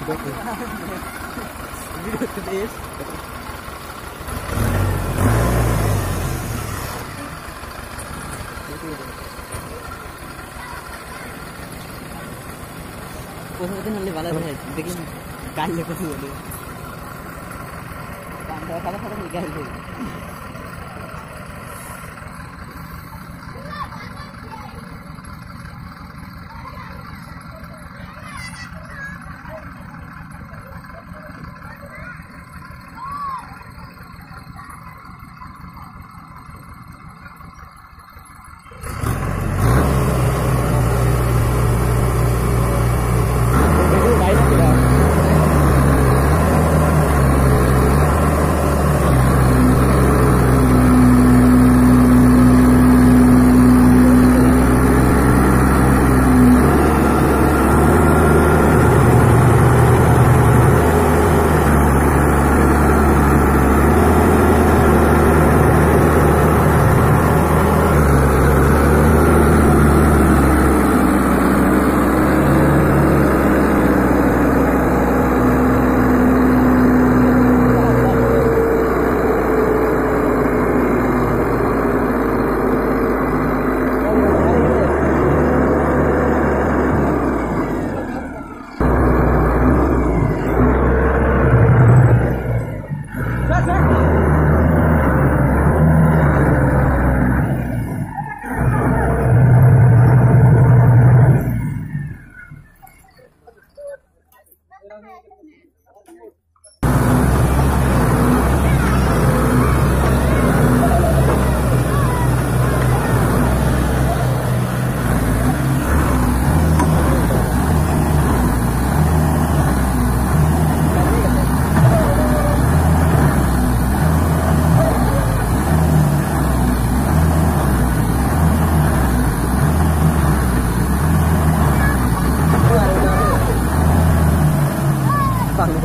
Wie het het is. Ik heb het niet gezien. Ik heb het niet gezien. Ik heb het niet gezien. Ik heb.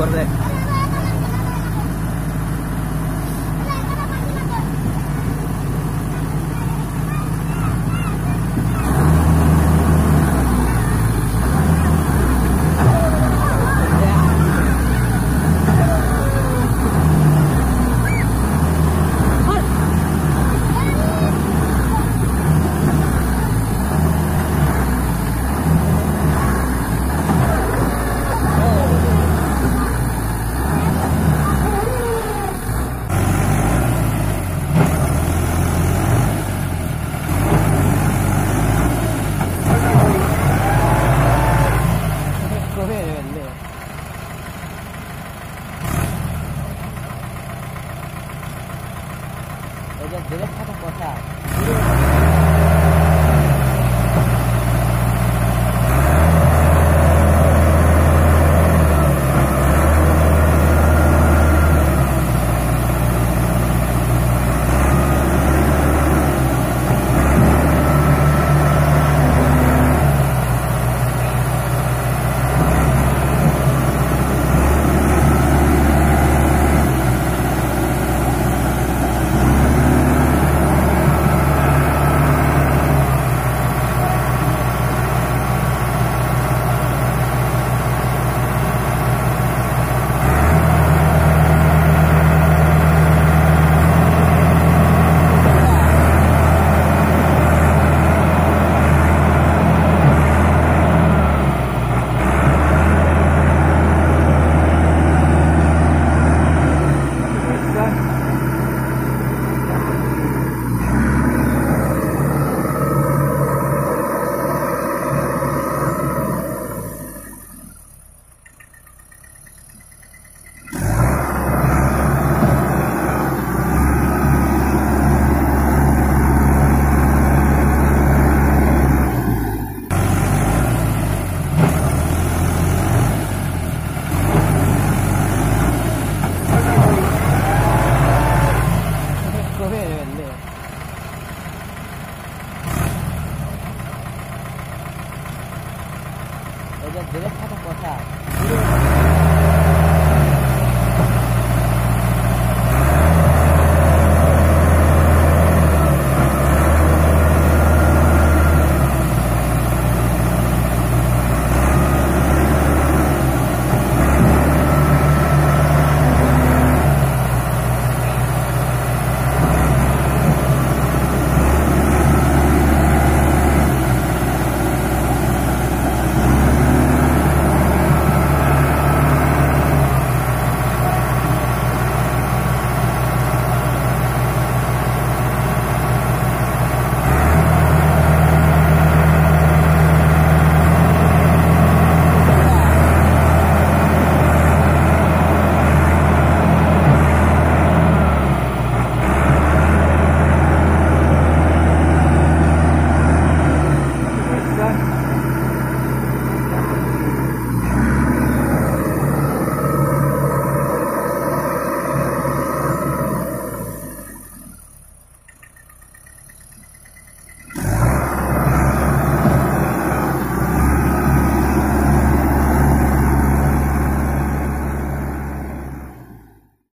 Recuerde 觉得他的好看，别的계략사도 더.